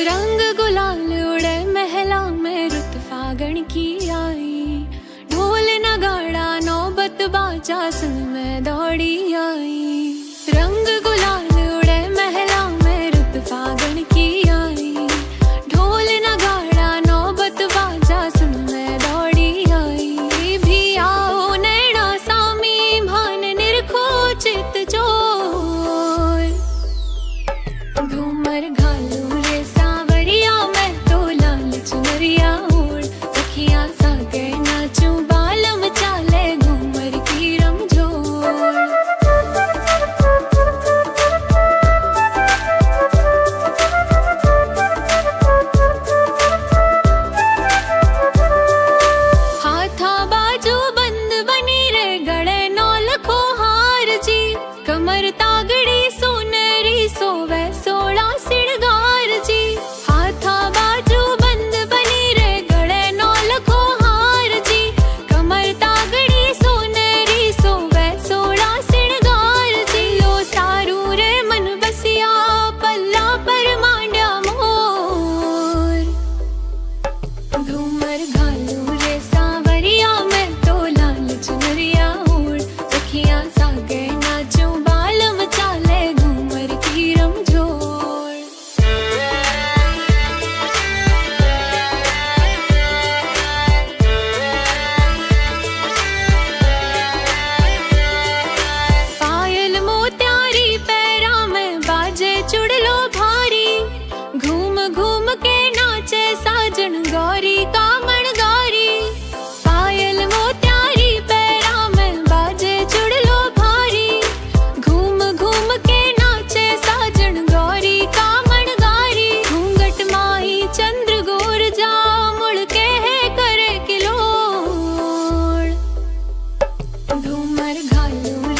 रंग गुलाल उड़े महला में रुत फागण की आई। ढोल नगाड़ा नौबत बाजा सुन में दौड़ी आई। ढूमर घालू